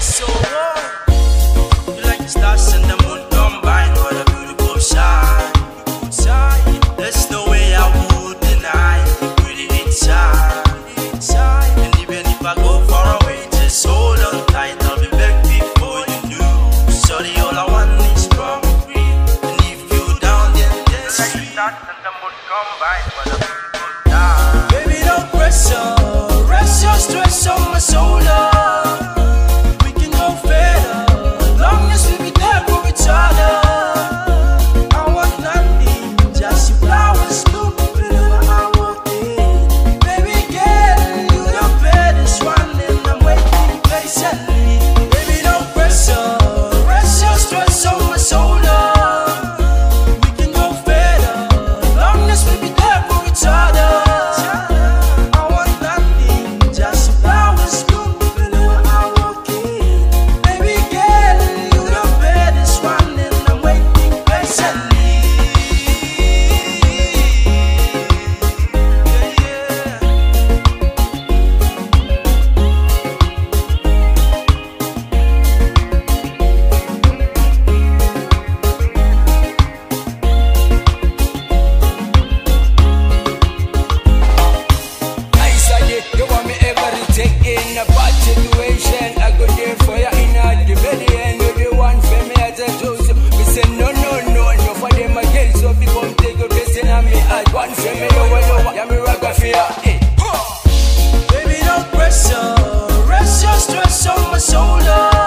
so what? Baby, don't pressure, pressure, stress on my soul. Baby, don't pressure, rest your stress on my shoulder.